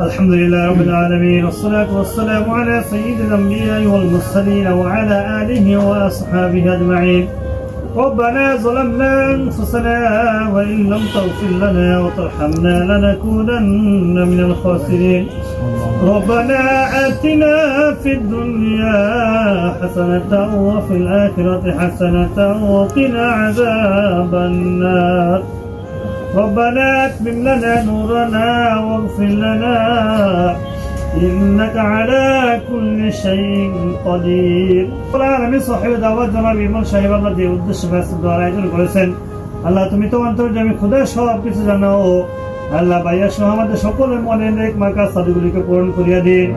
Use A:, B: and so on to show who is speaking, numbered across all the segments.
A: الحمد لله رب العالمين والصلاة والسلام على سيد الأنبياء والمرسلين وعلى آله وأصحابه أجمعين. ربنا ظلمنا أنفسنا وإن لم تغفر لنا وترحمنا لنكونن من الخاسرين. ربنا آتنا في الدنيا حسنة وفي الآخرة حسنة وقنا عذاب النار. ربنا أتمم لنا نورنا واغفر لنا إنك على كل شيء قدير العالمين صاحب দাওয়াত জনাব ইমন সাহেব আল্লাহ যে উদ্দেশ্য ব্যস্ত দ্বারা আয়োজন করেছেন আল্লাহ তুমি তো অন্তর্জামী খুদা সব কিছু জানো আল্লাহ ভাইয়া সহ আমাদের সকলের মনে নেক মার্কা সাদিগুলিকে পূরণ করিয়া দিন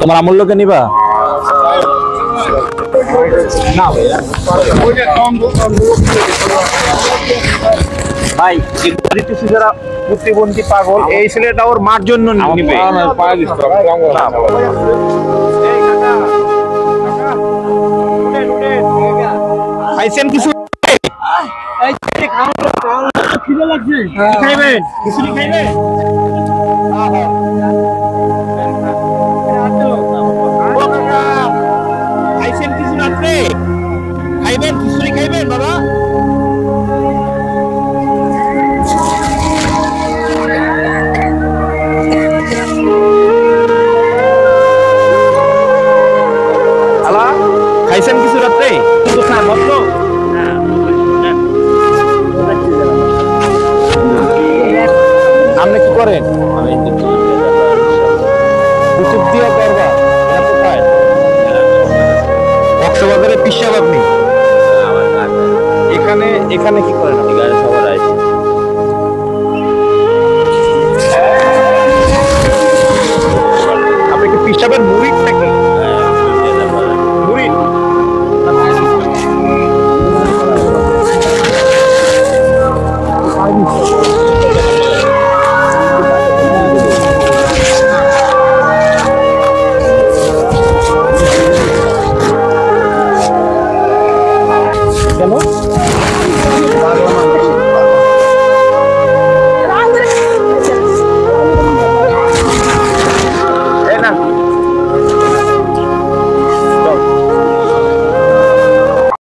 B: তোমার আমূল্যকে নিবা?
C: ভাই দিতেছি যারা প্রতিবন্ধী পাগল এই ছেলেটা ওর মার জন্য নিবে। খাইছেন কিছু খাইবেন খাইবেন খাইছেন কিছু রাত্রে? মাত্র আপনি কি করেন? এখানে এখানে কি করেন? Hello?